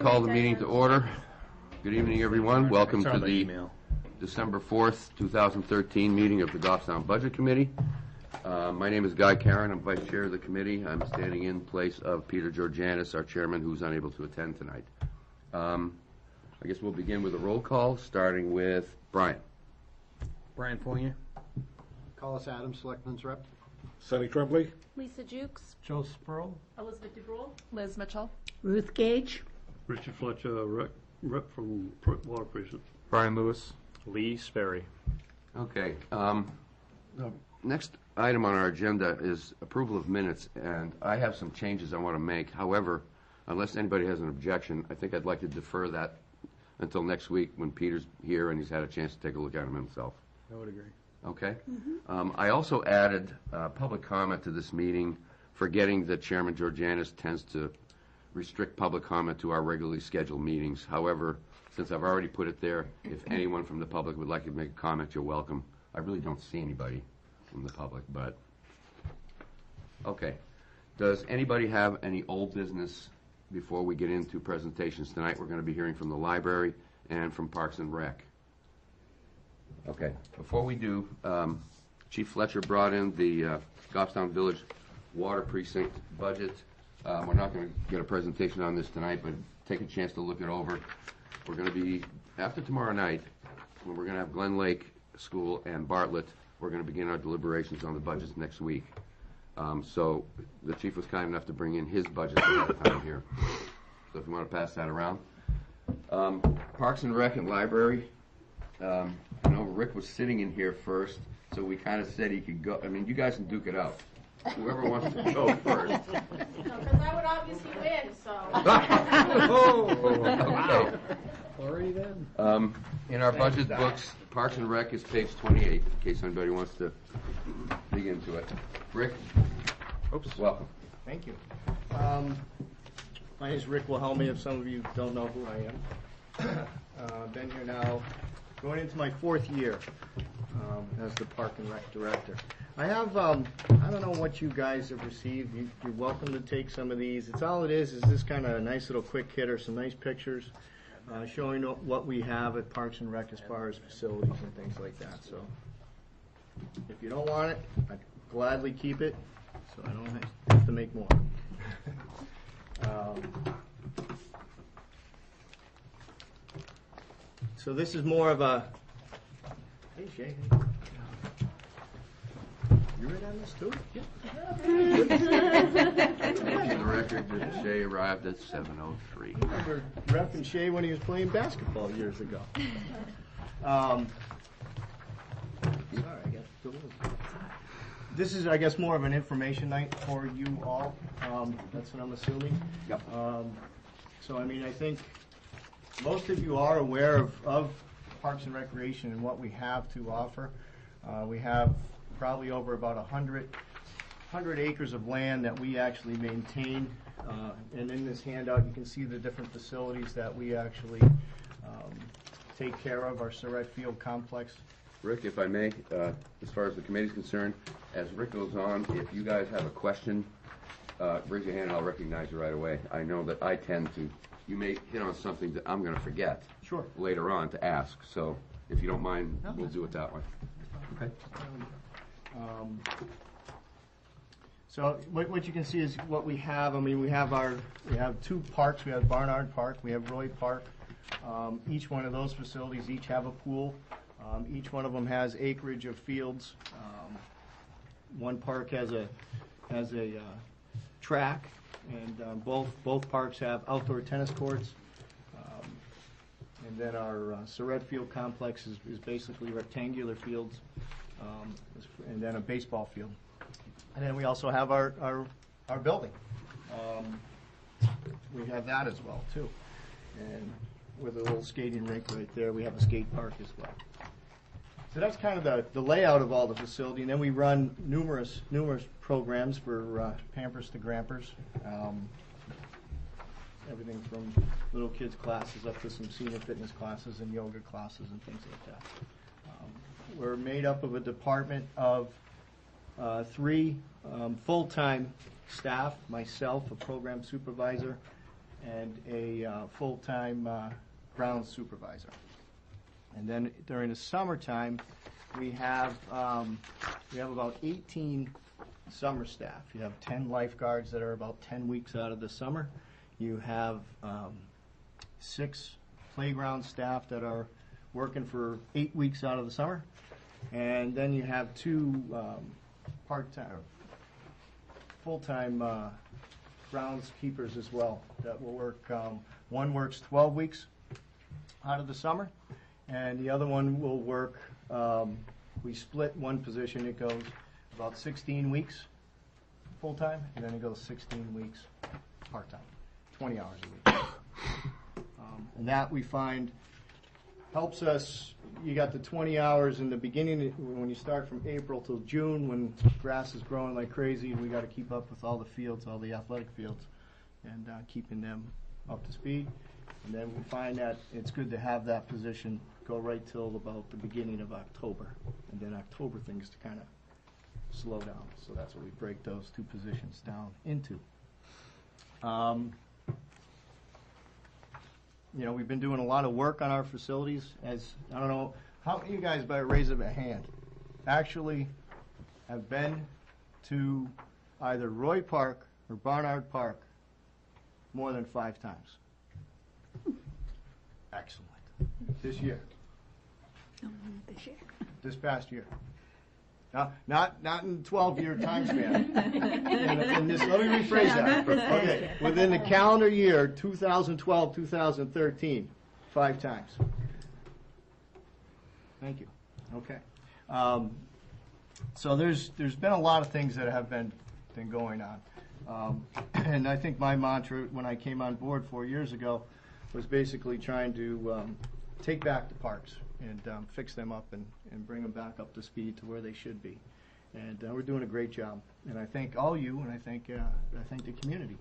Call the meeting to order. Good evening, everyone. Welcome to the. December 4th, 2013 meeting of the Goffstown Budget Committee. Uh, My name is Guy Karen. I'm Vice Chair of the committee. I'm standing in place of Peter Georgianis, our chairman, who's unable to attend tonight. Um, I guess we'll begin with a roll call, starting with Brian. Brian Fournier. Collis Adams, Selectmen's Rep. Sonny Tremblay? Lisa Jukes, Joe Spurl. Elizabeth DeBrule, Liz Mitchell. Ruth Gage, Richard Fletcher, rep, rep from Pr- Water Precinct. Brian Lewis. Lee Sperry. Okay. um, The next item on our agenda is approval of minutes, and I have some changes I want to make. However, unless anybody has an objection, I think I'd like to defer that until next week when Peter's here and he's had a chance to take a look at them himself. I would agree. Okay? Um, I also added uh, public comment to this meeting, forgetting that Chairman Georgianis tends to restrict public comment to our regularly scheduled meetings. However, since I've already put it there, if anyone from the public would like to make a comment, you're welcome. I really don't see anybody from the public, but, okay. Does anybody have any old business before we get into presentations tonight? We're going to be hearing from the library and from Parks and Rec. Okay, before we do, um, Chief Fletcher brought in the uh, Goffstown Village Water Precinct budget. Um, We're not going to get a presentation on this tonight, but take a chance to look it over. We're going to be, after tomorrow night, when we're going to have Glen Lake School and Bartlett, we're going to begin our deliberations on the budgets next week. Um, So the chief was kind enough to bring in his budget ahead of time here. So if you want to pass that around. Um, Parks and Rec and Library, um, I know Rick was sitting in here first, so we kind of said he could go, I mean, you guys can duke it out. Whoever wants to go first. Because I would obviously win, so. Okay. Already then? Um, In our budget books, Parks and Rec is page 28, in case anybody wants to dig into it. Rick? Oops. Welcome. Thank you. Um, My name is Rick Wilhelmi, if some of you don't know who I am. Uh, Been here now, going into my fourth year um, as the Park and Rec Director. I have, um, I don't know what you guys have received, You- you're welcome to take some of these. It's all it is, is this kind of a nice little quick hitter, some nice pictures uh, showing what we have at Parks and Rec as far as facilities and things like that, so. If you don't want it, I'd gladly keep it, so I don't have to make more. Um, So this is more of a, hey Shay. hey. You read on this too? For the record, that Shay arrived at 7:03. Remember Rep and Shay when he was playing basketball years ago. Um, Sorry, I got the little- This is, I guess, more of an information night for you all. Um, That's what I'm assuming. Yep. Um, So, I mean, I think most of you are aware of, of Parks and Recreation and what we have to offer. Uh, We have probably over about a hundred, hundred acres of land that we actually maintain. Uh, And in this handout, you can see the different facilities that we actually um, take care of, our Surratt Field Complex. Rick, if I may, uh, as far as the committee's concerned, as Rick goes on, if you guys have a question, uh, raise your hand and I'll recognize you right away. I know that I tend to, you may hit on something that I'm going to forget Sure. later on to ask, so if you don't mind, No, we'll that's do it that way. Okay. Um, So what, what you can see is what we have, I mean, we have our, we have two parks, we have Barnard Park, we have Roy Park. Um, Each one of those facilities each have a pool. Um, Each one of them has acreage of fields. Um, One park has a, has a uh, track, and um, both, both parks have outdoor tennis courts. Um, And then our uh, Surratt Field Complex is, is basically rectangular fields, um, and then a baseball field. And then we also have our, our, our building. Um, We have that as well, too. And with a little skating rink right there, we have a skate park as well. So that's kind of the, the layout of all the facility, and then we run numerous, numerous programs for uh, Pampers to Grampers. Um, Everything from little kids' classes up to some senior fitness classes and yoga classes and things like that. Um, We're made up of a department of uh, three um, full-time staff, myself, a program supervisor, and a uh, full-time uh, grounds supervisor. And then during the summertime, we have, um, we have about 18 summer staff. You have 10 lifeguards that are about 10 weeks out of the summer. You have um, six playground staff that are working for eight weeks out of the summer. And then you have two um, part-time, full-time uh, groundskeepers as well that will work. um, One works 12 weeks out of the summer, and the other one will work, um, we split one position, it goes about 16 weeks full-time, and then it goes 16 weeks part-time, 20 hours a week. Um, And that we find helps us, you got the 20 hours in the beginning, when you start from April till June, when grass is growing like crazy, and we got to keep up with all the fields, all the athletic fields, and uh, keeping them up to speed. And then we find that it's good to have that position go right till about the beginning of October. And then October things to kind of slow down. So that's what we break those two positions down into. Um, you know, we've been doing a lot of work on our facilities as, I don't know, how many of you guys by a raise of a hand actually have been to either Roy Park or Barnard Park more than five times? Excellent. This year, this year. this past year. Now, not, not in twelve-year time span. In, in this, let me rephrase No, that. not this past Okay, year. within the calendar year, 2012, 2013, five times. Thank you. Okay. Um, so there's, there's been a lot of things that have been, been going on. Um, and I think my mantra when I came on board four years ago was basically trying to um, take back the parks and um, fix them up and, and bring them back up to speed to where they should be. And uh, we're doing a great job. And I thank all you and I thank, uh, I thank the community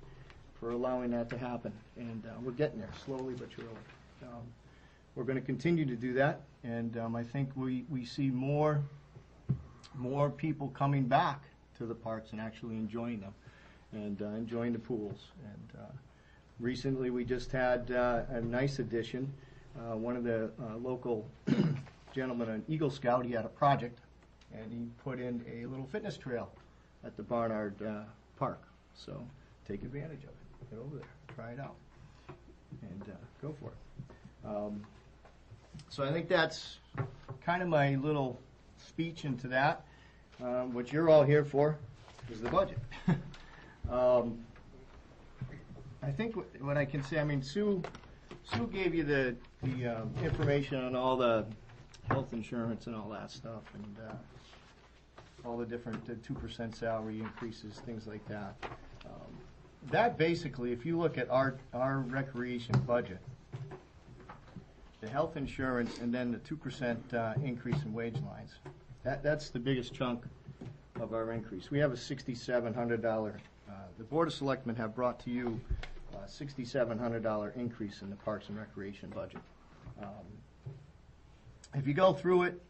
for allowing that to happen. And uh, we're getting there slowly but surely. Um, we're going to continue to do that. And um, I think we, we see more more people coming back to the parks and actually enjoying them and uh, enjoying the pools. And uh, recently, we just had uh, a nice addition. Uh, one of the uh, local gentlemen, an Eagle Scout, he had a project, and he put in a little fitness trail at the Barnard uh, Park. So take advantage of it. Get over there, try it out, and uh, go for it. Um, so I think that's kind of my little speech into that. Um, what you're all here for is the budget. um, I think what, I can say, I mean, Sue, Sue gave you the, the um, information on all the health insurance and all that stuff, and uh, all the different two percent salary increases, things like that. Um, that basically, if you look at our our recreation budget, the health insurance and then the two percent uh, increase in wage lines. That, that's the biggest chunk of our increase. We have a sixty-seven hundred dollar, the Board of Selectmen have brought to you a sixty-seven hundred dollar increase in the Parks and Recreation budget. Um, If you go through it,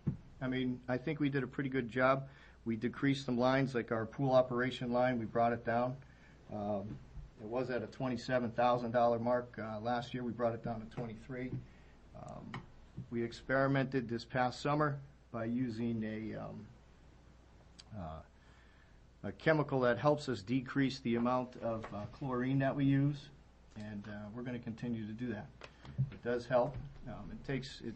I mean, I think we did a pretty good job. We decreased some lines, like our pool operation line, we brought it down. Um, It was at a twenty-seven thousand dollar mark, uh, last year, we brought it down to twenty-three. Um, We experimented this past summer by using a, um, uh, a chemical that helps us decrease the amount of uh, chlorine that we use, and uh, we're going to continue to do that. It does help. Um, It takes, it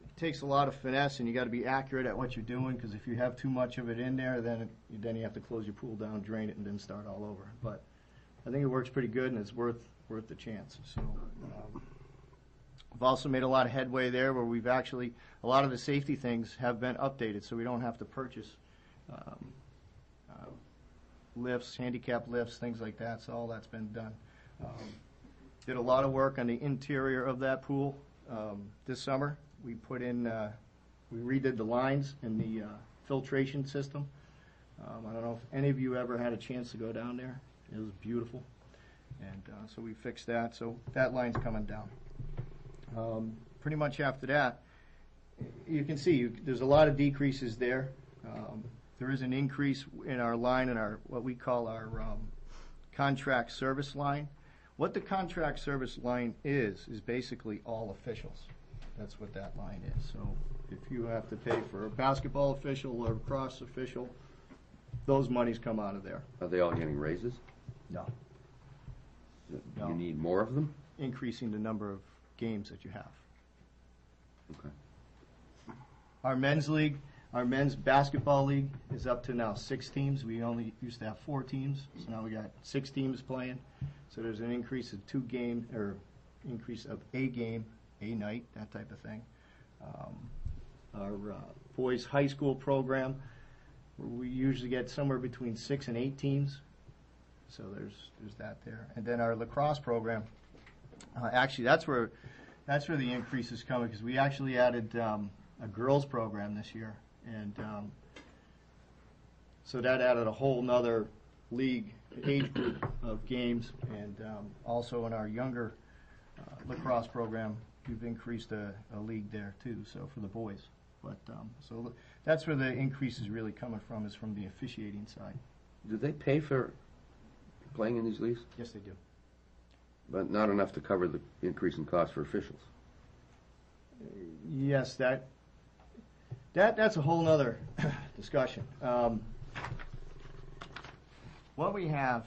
it takes a lot of finesse, and you got to be accurate at what you're doing, because if you have too much of it in there, then, it- then you have to close your pool down, drain it, and then start all over. But I think it works pretty good, and it's worth, worth the chance, so. um, We've also made a lot of headway there where we've actually, a lot of the safety things have been updated, so we don't have to purchase um, uh, lifts, handicap lifts, things like that, so all that's been done. Um, Did a lot of work on the interior of that pool um, this summer. We put in, uh, we redid the lines in the uh, filtration system. Um, I don't know if any of you ever had a chance to go down there. It was beautiful. And uh, so we fixed that, so that line's coming down. Um, Pretty much after that, you can see, you- there's a lot of decreases there. Um, There is an increase in our line, in our, what we call our um, contract service line. What the contract service line is, is basically all officials. That's what that line is. So if you have to pay for a basketball official or a cross official, those monies come out of there. Are they all getting raises? No. Do No. you need more of them? Increasing the number of games that you have. Okay. Our men's league, our men's basketball league is up to now six teams. We only used to have four teams, so now we got six teams playing. So there's an increase of two game, or increase of a game, a night, that type of thing. Um, Our uh, boys' high school program, we usually get somewhere between six and eight teams. So there's, there's that there. And then our lacrosse program, uh, actually, that's where, that's where the increase is coming, because we actually added um, a girls' program this year. And um, so that added a whole nother league, age group of games. And um, also in our younger uh, lacrosse program, we've increased a, a league there too, so for the boys. But, um, so that's where the increase is really coming from, is from the officiating side. Do they pay for playing in these leagues? Yes, they do. But not enough to cover the increase in cost for officials. Yes, that, that, that's a whole nother discussion. Um, What we have,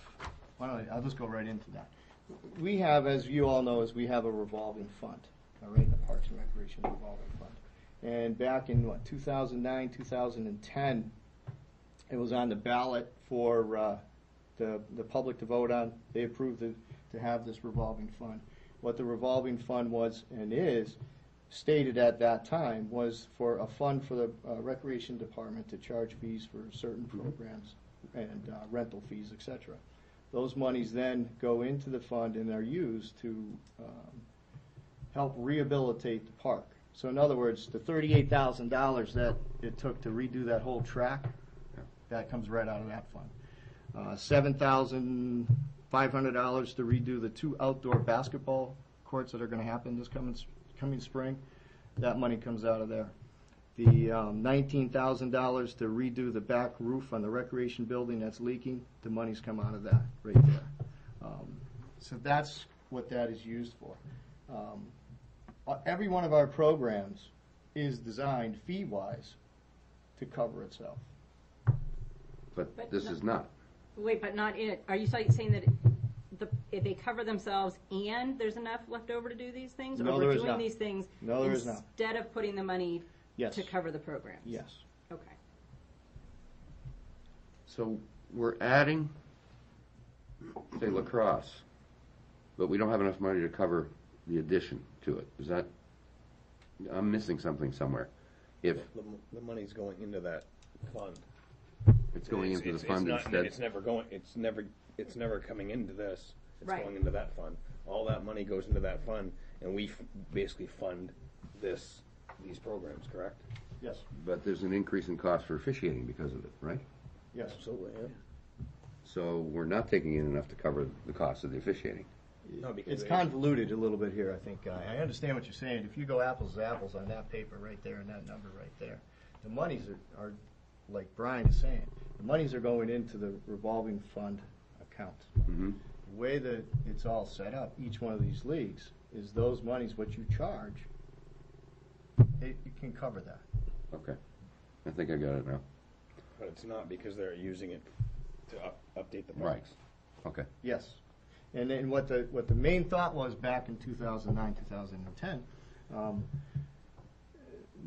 why don't I, I'll just go right into that. We have, as you all know, is we have a revolving fund, all right, the Parks and Recreation revolving fund. And back in, what, 2009, 2010, it was on the ballot for uh, the, the public to vote on. They approved it, to have this revolving fund. What the revolving fund was and is, stated at that time, was for a fund for the uh, Recreation Department to charge fees for certain programs and uh, rental fees, et cetera. Those monies then go into the fund and are used to um, help rehabilitate the park. So in other words, the thirty-eight thousand dollars that it took to redo that whole track, that comes right out of that fund. Uh, Seven thousand five hundred dollars to redo the two outdoor basketball courts that are gonna happen this coming, s- coming spring, that money comes out of there. The um, nineteen thousand dollars to redo the back roof on the recreation building that's leaking, the money's come out of that, right there. Um, So that's what that is used for. Um, uh, Every one of our programs is designed fee-wise to cover itself. But But this no- is not. Wait, but not it. Are you sa- saying that the, if they cover themselves and there's enough left over to do these things? No, Or there we're is doing not. these things No, there is not. instead of putting the money Yes, to cover the programs? yes. Okay. So we're adding, say lacrosse, but we don't have enough money to cover the addition to it. Is that, I'm missing something somewhere. If The, the money's going into that fund. It's going It's- into the it's- fund it's not- instead. It's never going, it's never, it's never coming into this. It's Right. going into that fund. All that money goes into that fund, and we f- basically fund this, these programs, correct? Yes, But there's an increase in cost for officiating because of it, right? yes. Absolutely, yeah. So we're not taking in enough to cover the cost of the officiating. No, because It's they- convoluted a little bit here, I think, Guy. I understand what you're saying. If you go apples to apples on that paper right there and that number right there, the monies are, are, like Brian is saying, the monies are going into the revolving fund account. Mhm. The way that it's all set up, each one of these leagues, is those monies, what you charge, it, it can cover that. Okay. I think I got it now. But it's not because they're using it to up, update the Right. parks. Okay. Yes. And then what the, what the main thought was back in 2009, 2010, um,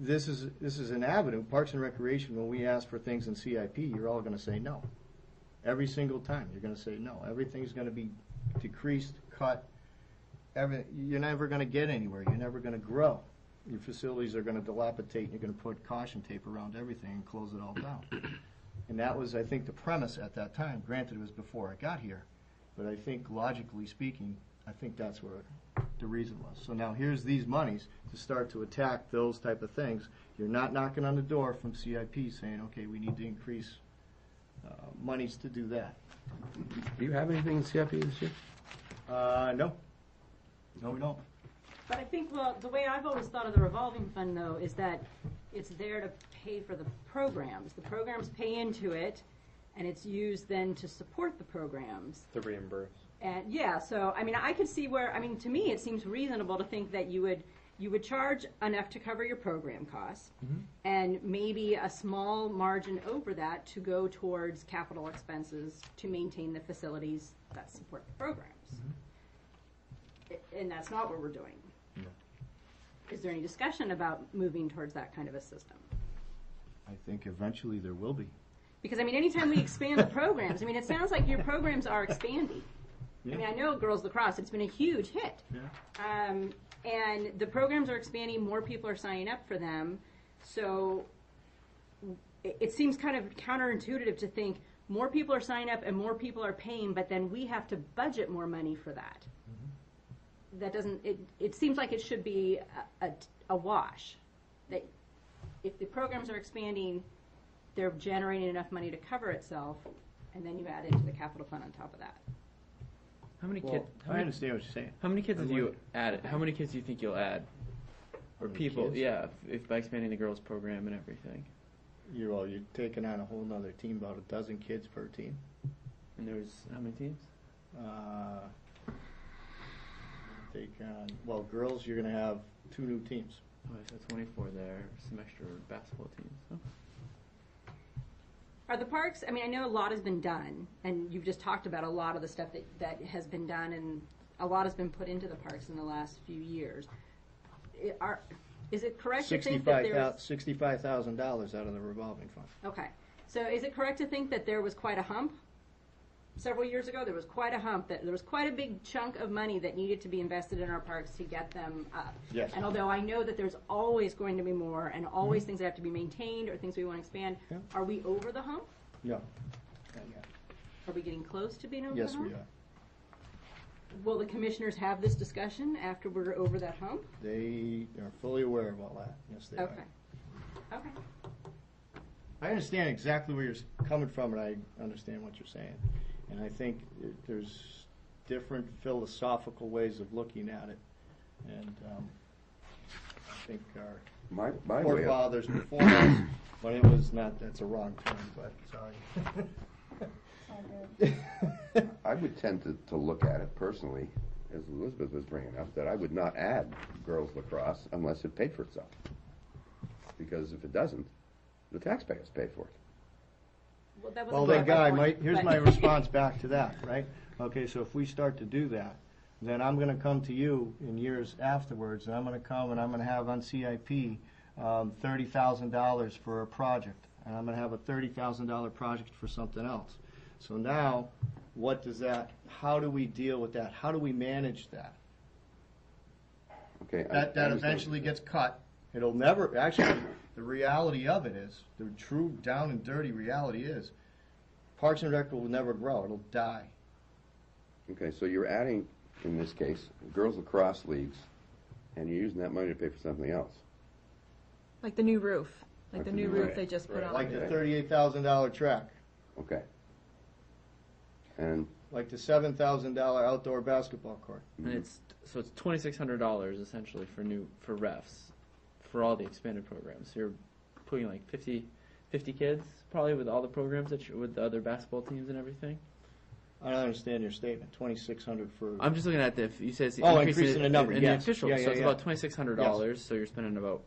this is, this is an avenue, Parks and Recreation, when we ask for things in CIP, you're all gonna say no. Every single time, you're gonna say no. Everything's gonna be decreased, cut, every, you're never gonna get anywhere, you're never gonna grow. Your facilities are gonna dilapidate, and you're gonna put caution tape around everything and close it all down. And that was, I think, the premise at that time. Granted, it was before I got here. But I think logically speaking, I think that's where the reason was. So now here's these monies to start to attack those type of things. You're not knocking on the door from CIP saying, okay, we need to increase uh, monies to do that. Do you have anything in CIP this year? Uh, no. No, we don't. But I think, well, the way I've always thought of the revolving fund though, is that it's there to pay for the programs. The programs pay into it, and it's used then to support the programs. To reimburse. And, yeah, so, I mean, I could see where, I mean, to me, it seems reasonable to think that you would, you would charge enough to cover your program costs, mm-hmm. and maybe a small margin over that to go towards capital expenses to maintain the facilities that support the programs. Mm-hmm. I- And that's not what we're doing. Is there any discussion about moving towards that kind of a system? I think eventually there will be. Because, I mean, anytime we expand the programs, I mean, it sounds like your programs are expanding. I mean, I know girls lacrosse, it's been a huge hit. Um, and the programs are expanding, more people are signing up for them. So it, it seems kind of counterintuitive to think more people are signing up and more people are paying, but then we have to budget more money for that. That doesn't, it, it seems like it should be a, a, a wash. That if the programs are expanding, they're generating enough money to cover itself, and then you add into the capital fund on top of that. How many kids? Well, How I many, understand what you're saying. how many kids I'm have you with- added? How many kids do you think you'll add? Or people? kids? Yeah, if, if by expanding the girls program and everything. You're, well, you're taking on a whole nother team, about a dozen kids per team. And there's how many teams? Uh, Take on, well, girls, you're gonna have two new teams. Oh, so 24 there. Some extra basketball teams. Oh. Are the parks, I mean, I know a lot has been done, and you've just talked about a lot of the stuff that, that has been done, and a lot has been put into the parks in the last few years. I- Are, is it correct to think that Sixty-five there's? thou, sixty-five thousand dollars out of the revolving fund. Okay, so is it correct to think that there was quite a hump? Several years ago, there was quite a hump, that there was quite a big chunk of money that needed to be invested in our parks to get them up. Yes. And although I know that there's always going to be more, and always things that have to be maintained, or things we want to expand, Yeah. are we over the hump? No. Are we getting close to being over the Yes, hump? we are. Will the commissioners have this discussion after we're over that hump? They are fully aware of all that. Yes, they are. Okay. Okay. I understand exactly where you're s- coming from, and I understand what you're saying. And I think there's different philosophical ways of looking at it. And um, I think our My, my forefathers before us, but it was not, that's a wrong term, but sorry. I would tend to, to look at it personally, as Elizabeth was bringing up, that I would not add girls lacrosse unless it paid for itself. Because if it doesn't, the taxpayers pay for it. Well, that Well, wasn't then, my Guy, point, my, here's but- my response back to that, right? Okay, so if we start to do that, then I'm gonna come to you in years afterwards, and I'm gonna come and I'm gonna have on CIP, um, thirty thousand dollars for a project, and I'm gonna have a thirty thousand dollar project for something else. So now, what does that, how do we deal with that? How do we manage that? Okay. I- I That, that understand eventually gets cut. It'll never, actually, the reality of it is, the true down and dirty reality is, Parks and Rec will never grow, it'll die. Okay, so you're adding, in this case, girls lacrosse leagues, and you're using that money to pay for something else. Like the new roof, like Like the the new new roof roof. they just put on. Like the thirty-eight thousand dollar track, Okay. And, like the seven thousand dollar outdoor basketball court. And it's so it's twenty six hundred dollars essentially for new for refs for all the expanded programs. So you're putting like 50, 50 kids probably with all the programs that you, with the other basketball teams and everything. I don't understand your statement, twenty-six hundred for, I'm just looking at the you said it's Oh, increasing increasing the number, in yes. the official. Yeah, so yeah, it's yeah. about twenty six hundred dollars. So you're spending about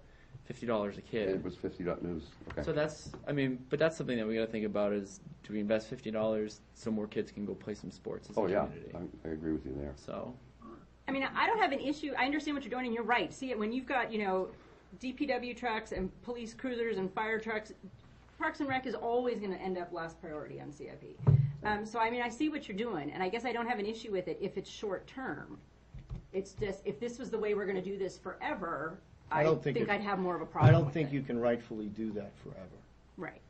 fifty dollars a kid. it was fifty dollars, news, okay. So that's, I mean, but that's something that we got to think about is do we invest fifty dollars so more kids can go play some sports as Oh, a yeah, community? I, I agree with you there. So I mean, I don't have an issue. I understand what you're doing, and you're right. See it when you've got you know DPW trucks and police cruisers and fire trucks. Parks and Rec is always going to end up last priority on CIP. Um, so I mean, I see what you're doing, and I guess I don't have an issue with it if it's short term. It's just if this was the way we're going to do this forever, I I, don't think think, it- I'd have more of a problem. I don't with think it. you can rightfully do that forever. Right.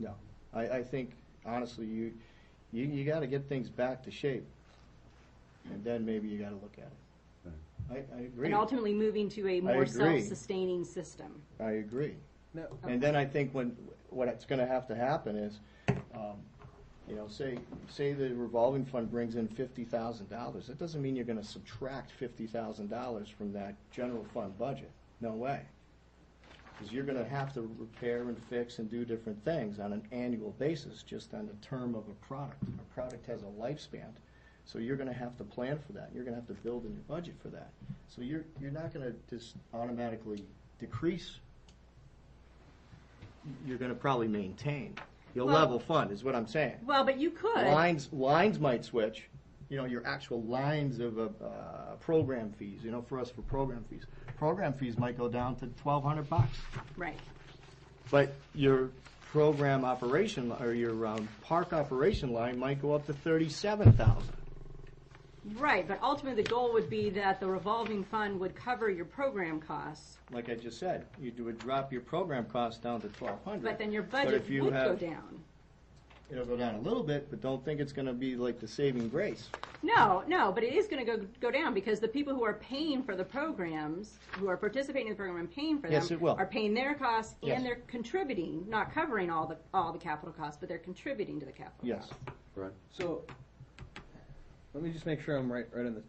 No. I, I think, honestly, you, you, you gotta get things back to shape. And then maybe you gotta look at it. I, I agree. And ultimately moving to a more agree. self-sustaining system. I agree. No. And then I think when, what's gonna have to happen is, um, you know, say, say the revolving fund brings in fifty thousand dollars, that doesn't mean you're gonna subtract fifty thousand dollars from that general fund budget. No way. Because you're gonna have to repair and fix and do different things on an annual basis, just on the term of a product. A product has a lifespan. So you're gonna have to plan for that, you're gonna have to build in your budget for that. So you're, you're not gonna just automatically decrease. You're gonna probably maintain. You'll Well- level fund, is what I'm saying. Well, but you could. Lines, lines might switch, you know, your actual lines of, uh, uh, program fees, you know, for us for program fees. Program fees might go down to twelve hundred bucks. Right. But your program operation, or your, um, park operation line might go up to thirty-seven thousand. Right, but ultimately the goal would be that the revolving fund would cover your program costs, Like I just said, you would drop your program costs down to twelve hundred. but then your if budget you would go have- down. It'll go down a little bit, but don't think it's gonna be like the saving grace. No, no, but it is gonna go, go down because the people who are paying for the programs, who are participating in the program and paying for them. Yes, it will. Are paying their costs Yes. and they're contributing, not covering all the, all the capital costs, but they're contributing to the capital Yes. costs. Right. So, let me just make sure I'm right, right on this.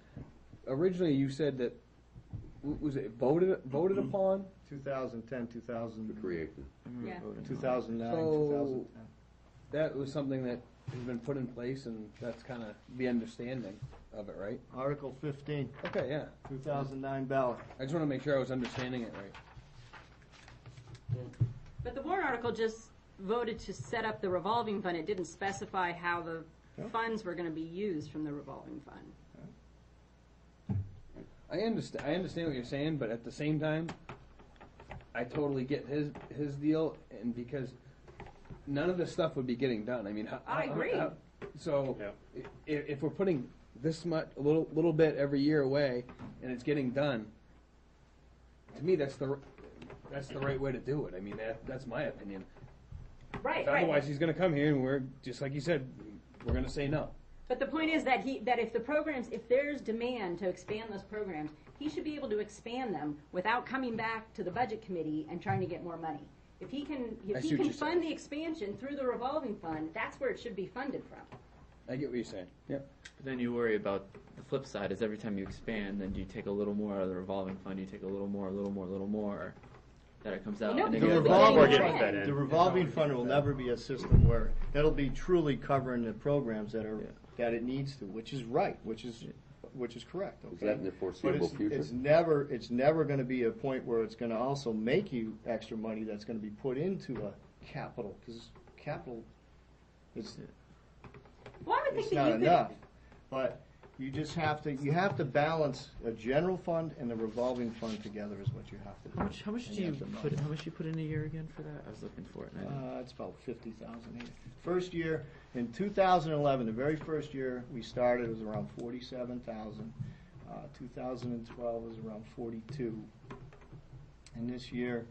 Originally, you said that, w- was it voted, voted upon? 2010, 2000. Create the Yeah. 2009, So- 2010. That was something that has been put in place and that's kind of the understanding of it, right? Article 15, Okay, yeah. 2009 ballot. I just want to make sure I was understanding it right. But the warrant article just voted to set up the revolving fund. It didn't specify how the Yeah. funds were gonna be used from the revolving fund. I understand. I understand what you're saying, but at the same time, I totally get his his deal, and because none of this stuff would be getting done. I mean, how, I how- agree. how- so Yeah. if, if we're putting this much, a little little bit every year away, and it's getting done, to me, that's the r- that's the right way to do it. I mean, that that's my opinion. Right, Otherwise, he's going to come here, and we're just like you said, we're going to say no. But the point is that he, that if the programs, if there's demand to expand those programs, he should be able to expand them without coming back to the budget committee and trying to get more money. If he can, I if see he what can you're saying. fund the expansion through the revolving fund, that's where it should be funded from. I get what you're saying. Yep. But then you worry about the flip side is every time you expand, then do you take a little more out of the revolving fund, you take a little more, a little more, a little more, that it comes out. No, and then The you have because to- revolving revolving, getting the revolving fund will never be a system where, that'll be truly covering the programs that are, Yeah. that it needs to, which is right, which is, which is correct, Is that in the But foreseeable it's, future? it's never, it's never gonna be a point where it's gonna also make you extra money that's gonna be put into a capital, cause capital is, Well, I would think it's that not you could. enough. But you just have to, you have to balance a general fund and the revolving fund together is what you have to do. How much? How much And do you have to put? How much you put in a year again for that? I was looking for it. And I didn't. Uh, it's about fifty thousand a year. First year, in two thousand eleven, the very first year we started, it was around forty-seven thousand. Uh, two thousand and twelve was around forty-two. And this year,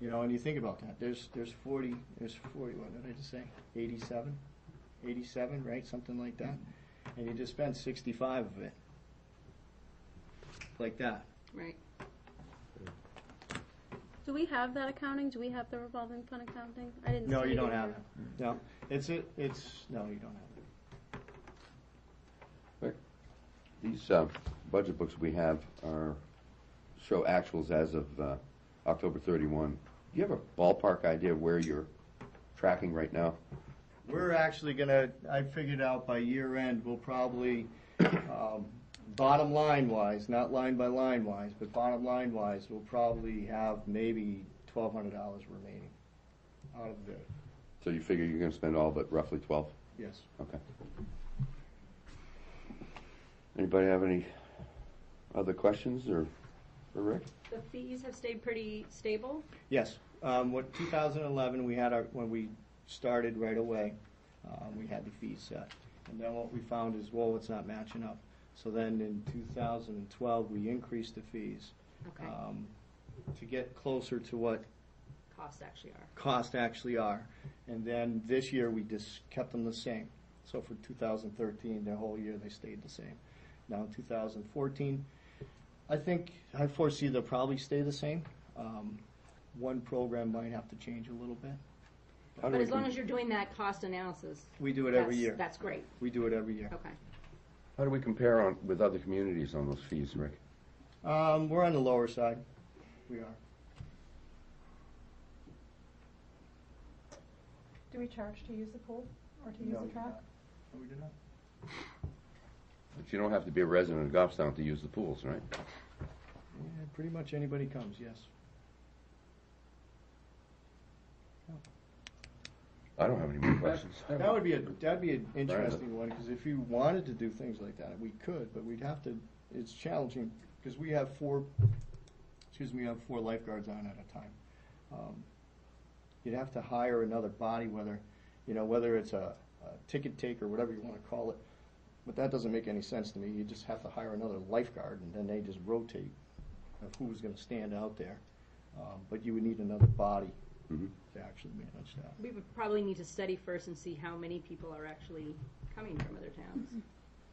you know, and you think about that, there's, there's forty, there's forty, what did I just say? Eighty-seven? Eighty-seven, right, something like that? And you just spent sixty-five of it. Like that. Right. Do we have that accounting? Do we have the revolving fund accounting? I didn't No, see you it don't in have here. that. No, it's, a- it's, no, you don't have it. These uh, budget books we have are, show actuals as of uh, October 31. Do you have a ballpark idea of where you're tracking right now? We're actually gonna, I figured out by year end, we'll probably, um, bottom line wise, not line by line wise, but bottom line wise, we'll probably have maybe twelve hundred dollars remaining out of the, So you figure you're going to spend all but roughly 12? yes. Okay. Anybody have any other questions or for Rick? The fees have stayed pretty stable. Yes, um, what, two thousand eleven, we had our, when we started right away, um, we had the fees set. And then what we found is, well, it's not matching up. So then in two thousand and twelve, we increased the fees, Okay. um, to get closer to what Costs actually are. cost actually are. And then this year, we just kept them the same. So for 2013, the whole year, they stayed the same. Now in 2014, I think, I foresee they'll probably stay the same. Um, One program might have to change a little bit. How do But we as long com- as you're doing that cost analysis. We do it every that's- year. That's great. We do it every year. Okay. How do we compare on, with other communities on those fees, Rick? Um, We're on the lower side. We are. Do we charge to use the pool or to use No, the do track? not. No, we do not. But you don't have to be a resident of Goffstown to use the pools, right? Yeah, pretty much anybody comes, yes. I don't have any more questions. That would be a, that'd be an interesting one, because if you wanted to do things like that, we could, but we'd have to, it's challenging, because we have four, excuse me, we have four lifeguards on at a time. Um, You'd have to hire another body, whether, you know, whether it's a, a ticket taker, or whatever you wanna call it, but that doesn't make any sense to me, you just have to hire another lifeguard, and then they just rotate of who's gonna stand out there. Um, But you would need another body Mhm. To actually manage that. We would probably need to study first and see how many people are actually coming from other towns.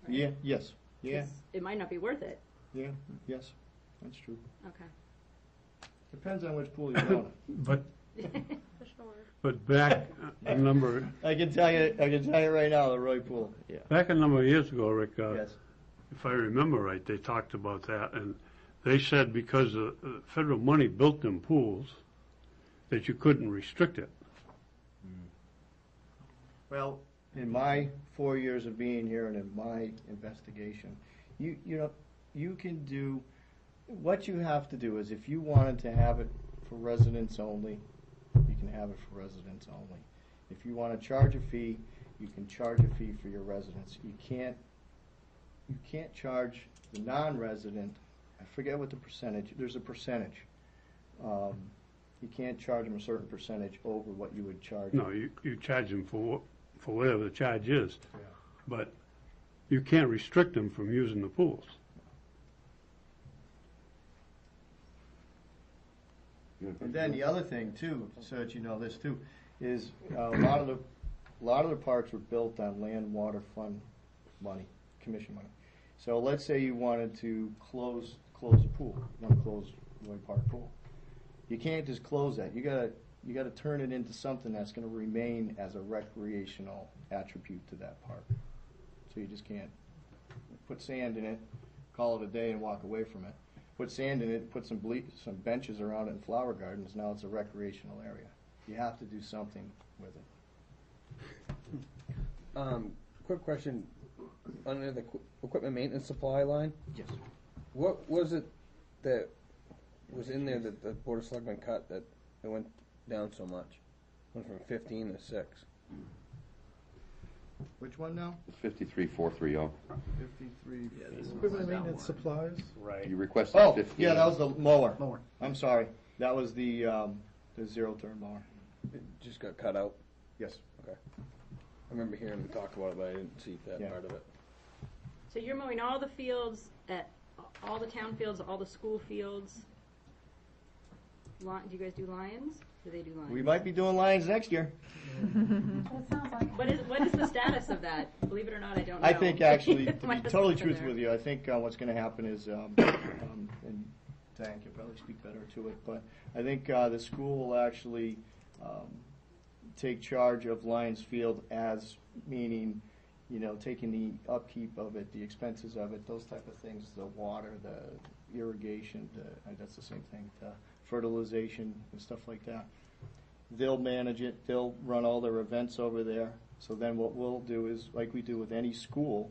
right? Yeah, yes, yeah. 'Cause It might not be worth it. Yeah, yes, that's true. Okay. Depends on which pool you're going. But, For but back a number, I can tell you, I can tell you right now, the Roy Pool. yeah, back a number of years ago, Rick, uh, Yes. if I remember right, they talked about that, and they said because the uh, federal money built them pools, that you couldn't restrict it. Well, in my four years of being here and in my investigation, you, you know, you can do, what you have to do is if you wanted to have it for residents only, you can have it for residents only. If you wanna charge a fee, you can charge a fee for your residents. You can't, you can't charge the non-resident, I forget what the percentage, there's a percentage. Um, You can't charge them a certain percentage over what you would charge. No, you, you charge them for, for whatever the charge is, Yeah. but you can't restrict them from using the pools. And then the other thing too, so that you know this too, is uh, a lot of the, a lot of the parks were built on land water fund money, commission money. So let's say you wanted to close, close a pool, you want to close Roy Park Pool. You can't just close that, you gotta, you gotta turn it into something that's gonna remain as a recreational attribute to that park. So you just can't put sand in it, call it a day and walk away from it put sand in it, put some ble- some benches around it and flower gardens, now it's a recreational area. You have to do something with it. Um, quick question, under the equi- equipment maintenance supply line, Yes. what was it that was in there that the Board of Selectmen cut that it went down so much? Went from fifteen to six. Which one now? Fifty-three, four, three, oh. Fifty-three. Equipment maintenance supplies? Right. You requested Oh, fifteen. yeah, that was the mower. Mower. I'm sorry, that was the, um, the zero-turn mower. It just got cut out. Yes. Okay. I remember hearing them talk about it, but I didn't see that Yeah. part of it. So you're mowing all the fields at, all the town fields, all the school fields? Li- do you guys do lions? Do they do lions? We might be doing Lions next year. What is, what is the status of that? Believe it or not, I don't know. I think actually, to My be husband's totally been truthful there. with you, I think uh, what's going to happen is, um, um, and Diane can probably speak better to it, but I think uh, the school will actually um, take charge of Lions Field as meaning, you know, taking the upkeep of it, the expenses of it, those type of things, the water, the irrigation, the, uh, that's the same thing, the fertilization and stuff like that. They'll manage it, they'll run all their events over there. So then what we'll do is, like we do with any school,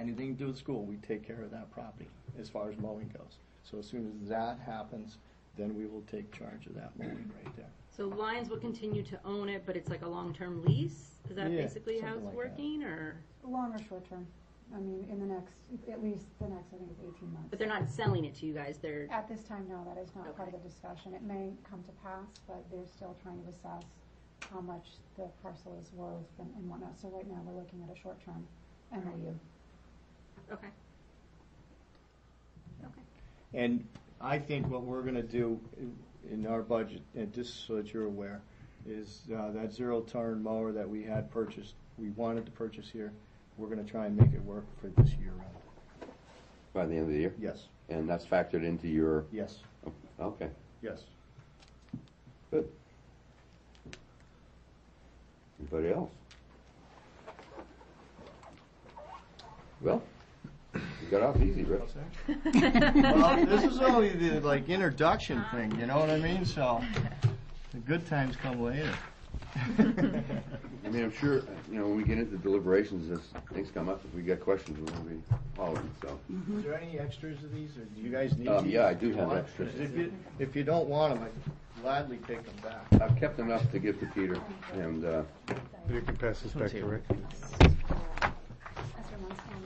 anything to do with school, we take care of that property as far as mowing goes. So as soon as that happens, then we will take charge of that mowing right there. So Lions will continue to own it, but it's like a long-term lease? Is that Yeah, basically how it's something like that. working, or? Long or short term? I mean, in the next, at least the next, I think it's eighteen months. But they're not selling it to you guys, they're, At this time, no, that is not part of the discussion. It may come to pass, but they're still trying to assess how much the parcel is worth and and whatnot. So right now, we're looking at a short term MOU. okay. Okay. And I think what we're gonna do in- in our budget, and just so that you're aware, is uh, that zero-turn mower that we had purchased, we wanted to purchase here, we're gonna try and make it work for this year round. By the end of the year? Yes, And that's factored into your, yes, oh, okay, yes. good. Anybody else? Well, you got off easy, Rick. Well, this is only the, like, introduction thing, you know what I mean? So, the good times come later. I mean, I'm sure, you know, when we get into deliberations, as things come up, if we get questions, we'll be following, so. Is there any extras of these, or do you guys need Um, these? yeah, I do If you have want- extras. If you, if you don't want them, I'd gladly take them back. I've kept enough to give to Peter, and, uh, You can pass this back to Rick.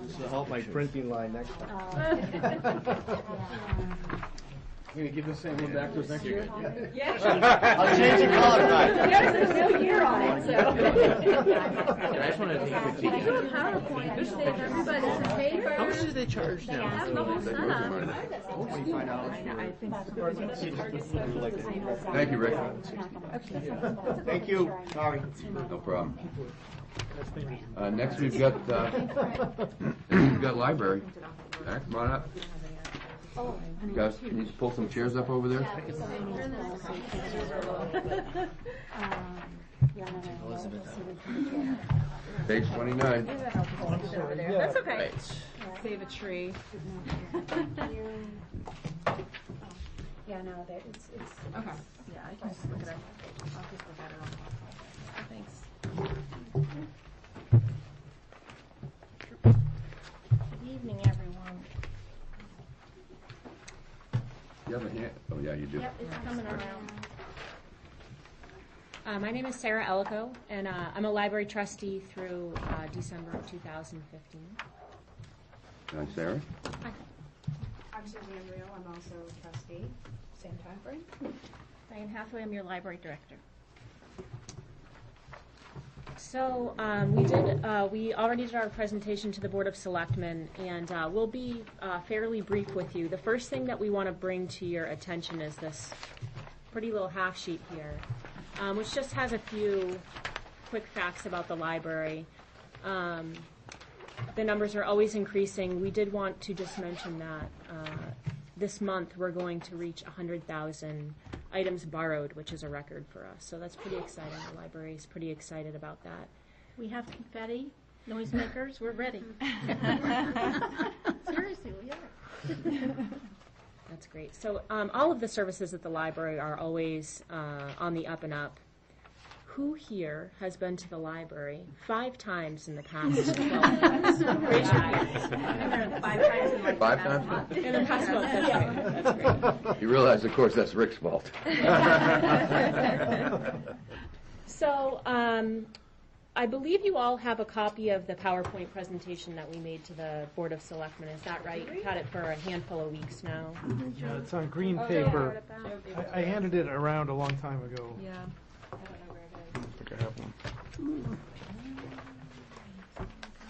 This will help my printing line next time. You gonna give the same one back to us next year? I'll change the color back. There's a new year on it, so. I just wanted to take a quick peek. PowerPoint, just save everybody some paper. How much do they charge now? Have the whole setup. Twenty-five dollars. thank you, Rick. Thank you, sorry. No problem. Uh, next, we've got, uh, we've got library. Max, come on up. Guys, can you pull some chairs up over there? Page twenty-nine. That's okay. Save a tree. Yeah, no, that, it's, it's. Okay. Yeah, I can just look at it. I'll just look at it on. Thanks. Good evening, everyone. You have a hand, oh, yeah, you do. Yep, it's coming around. Uh, my name is Sarah Elko, and uh, I'm a library trustee through uh, December of 2015. Hi, Sarah. Hi. I'm Suzanne Rio, I'm also a trustee, same time frame. Diane Hathaway, I'm your library director. So um, we did, uh, we already did our presentation to the Board of Selectmen, and uh, we'll be uh, fairly brief with you. The first thing that we want to bring to your attention is this pretty little half sheet here, um, which just has a few quick facts about the library. Um, the numbers are always increasing. We did want to just mention that uh, this month we're going to reach 100,000 items borrowed, which is a record for us. So that's pretty exciting. The library is pretty excited about that. We have confetti, noisemakers, we're ready. Seriously, we are. That's great. So um, all of the services at the library are always uh, on the up and up. Who here has been to the library five times in the past 12 months? Raise your hand. Five times in like. Five times? In the past month, that's great. That's great. You realize, of course, that's Rick's fault. So, um, I believe you all have a copy of the PowerPoint presentation that we made to the Board of Selectmen. Is that right? You've had it for a handful of weeks now. Yeah, it's on green paper. I, I handed it around a long time ago. Yeah. One.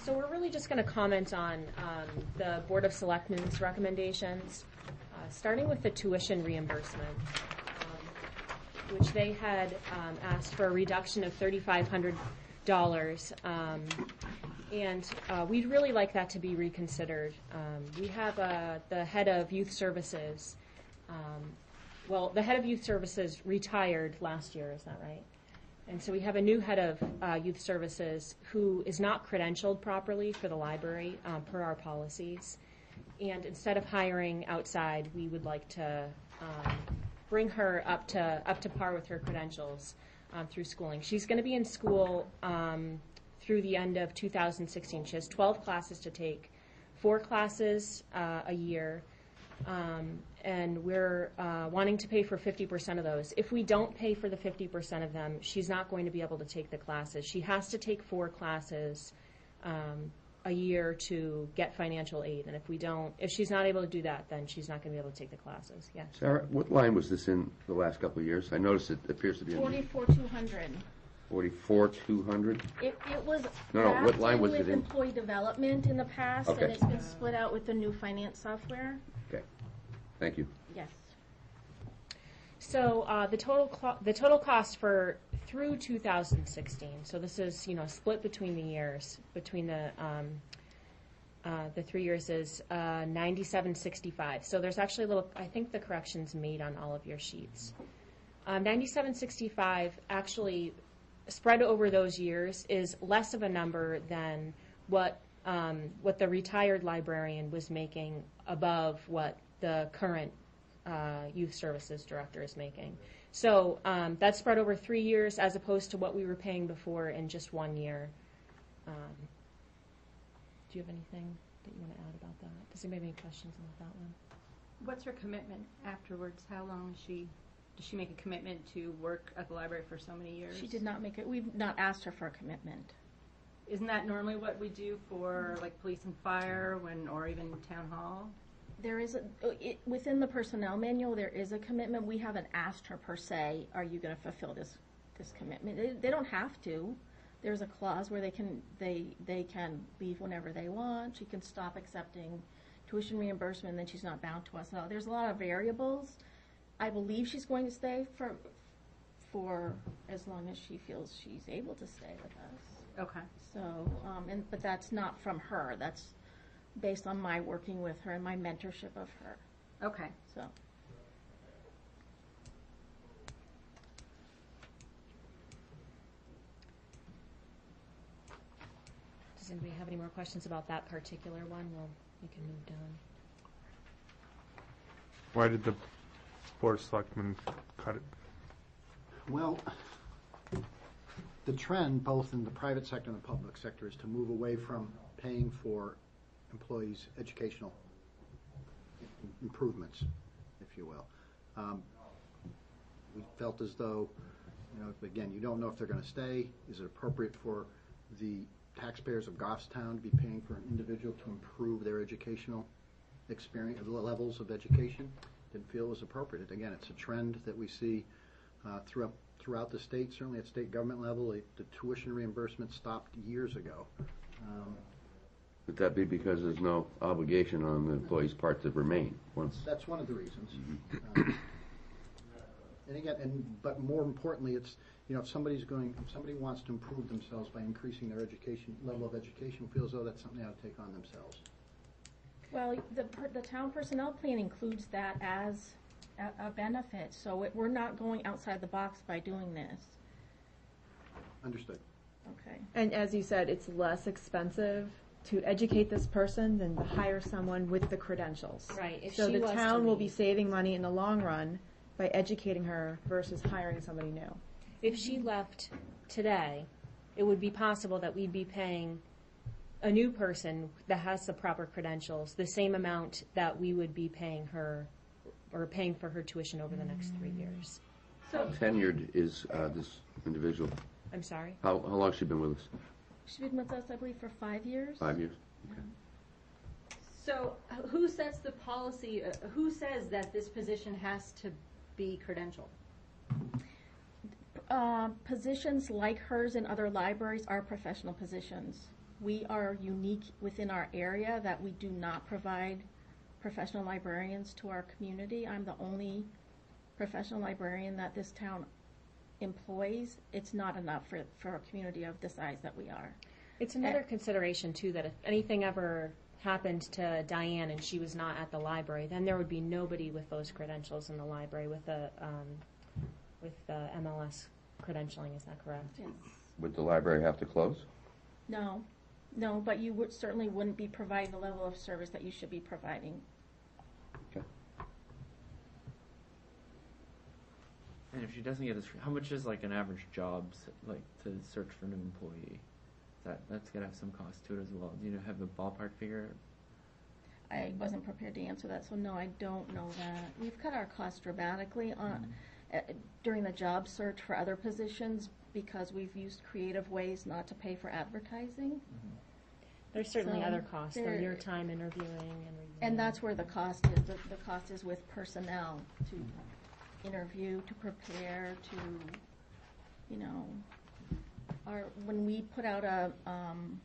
So we're really just going to comment on um, the Board of Selectmen's recommendations, uh, starting with the tuition reimbursement, um, which they had um, asked for a reduction of $3,500. um, And uh, we'd really like that to be reconsidered. Um, We have uh, the head of youth services, um, well, the head of youth services retired last year, is that right? And so we have a new head of uh, youth services who is not credentialed properly for the library um, per our policies. And instead of hiring outside, we would like to um, bring her up to up to par with her credentials um, through schooling. She's going to be in school um, through the end of 2016. She has 12 classes to take, four classes uh, a year um, and we're uh, wanting to pay for 50% of those. If we don't pay for the 50% of them, she's not going to be able to take the classes. She has to take four classes um, a year to get financial aid, and if we don't, if she's not able to do that, then she's not going to be able to take the classes. Yeah. Sarah, what line was this in the last couple of years? I noticed it appears to be in Forty-four, two hundred. Forty-four, two hundred. It, it was No, no, what wrapped line in was with it in? employee development in the past, Okay. and it's been split out with the new finance software. Okay, thank you. Yes. So uh, the total clo- the total cost for through 2016. So this is you know split between the years between the um, uh, the three years is uh, 9765. So there's actually a little. I think the corrections made on all of your sheets. Um, 9765 actually spread over those years is less of a number than what um, what the retired librarian was making above what the current uh, youth services director is making. So um, that's spread over three years as opposed to what we were paying before in just one year. Um, do you have anything that you want to add about that? Does anybody have any questions about that one? What's her commitment afterwards? How long is she, does she make a commitment to work at the library for so many years? She did not make it, we've not asked her for a commitment. Isn't that normally what we do for like police and fire when, or even town hall? There is, a uh, it, within the personnel manual, there is a commitment. We haven't asked her per se, are you gonna fulfill this, this commitment? They, they don't have to. There's a clause where they can, they, they can leave whenever they want. She can stop accepting tuition reimbursement, and then she's not bound to us. So there's a lot of variables. I believe she's going to stay for, for as long as she feels she's able to stay with us. Okay. So, um, and, but that's not from her, that's based on my working with her and my mentorship of her, Okay. so. Does anybody have any more questions about that particular one? Well, we can move down. Why did the Board of Selectmen cut it? Well, the trend, both in the private sector and the public sector, is to move away from paying for employees' educational improvements, if you will. Um, We felt as though, you know, again, you don't know if they're gonna stay. Is it appropriate for the taxpayers of Goffstown to be paying for an individual to improve their educational experience, the levels of education? Didn't feel it was appropriate. Again, it's a trend that we see uh, throughout, throughout the state, certainly at state government level. The the tuition reimbursement stopped years ago. Um, Would that be because there's no obligation on the employee's part to remain once? That's one of the reasons. Um, And again, and, but more importantly, it's, you know, if somebody's going, if somebody wants to improve themselves by increasing their education, level of education, feels though that's something they ought to take on themselves. Well, the, per- the town personnel plan includes that as a, a benefit, so it, we're not going outside the box by doing this, Understood. okay? And as you said, it's less expensive to educate this person than to hire someone with the credentials. Right, if So she the was to town will be leave. saving money in the long run by educating her versus hiring somebody new. If she left today, it would be possible that we'd be paying a new person that has the proper credentials, the same amount that we would be paying her, or paying for her tuition over the next three years. How tenured is uh, this individual? I'm sorry? How, how long has she been with us? She's been with us, I believe, for five years? Five years? So uh, who sets the policy, uh, who says that this position has to be credentialed? Uh, positions like hers in other libraries are professional positions. We are unique within our area that we do not provide professional librarians to our community. I'm the only professional librarian that this town employs. It's not enough for, for a community of the size that we are. It's another consideration too, that if anything ever happened to Diane and she was not at the library, then there would be nobody with those credentials in the library with the, um, with the MLS credentialing, is that correct? Yes. Would the library have to close? No, no, but you would, certainly wouldn't be providing the level of service that you should be providing. And if she doesn't get this, how much is like an average job, s- like to search for a new employee? That that's gotta have some cost to it as well. Do you have a ballpark figure? I wasn't prepared to answer that, so no, I don't know that. We've cut our costs dramatically on, uh, during the job search for other positions because we've used creative ways not to pay for advertising. Mm-hmm. There's certainly So, other costs, though, there- your time interviewing and reviewing. And that's where the cost is, the, the cost is with personnel to interview, to prepare, to, you know, our, when we put out a, um,